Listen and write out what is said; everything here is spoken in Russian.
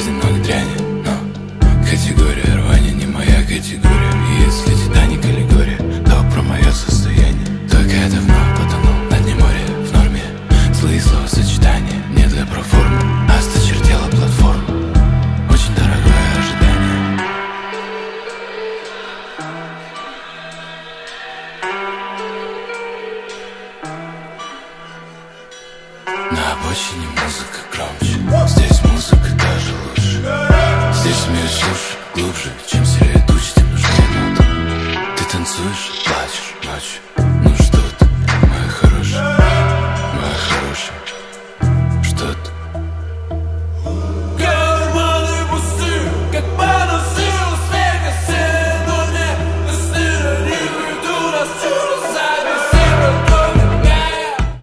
жизни много дряни Но категория рвания не моя категория. И если Титаник аллегория, то про мое состояние. Только я давно потонул на дне моря в норме. Злые словосочетания не для проформы а Осточертела платформа Очень дорогое ожидание. На обочине музыка громче. глубже, чем серия туч тебе ноты Ты танцуешь, плачешь ночью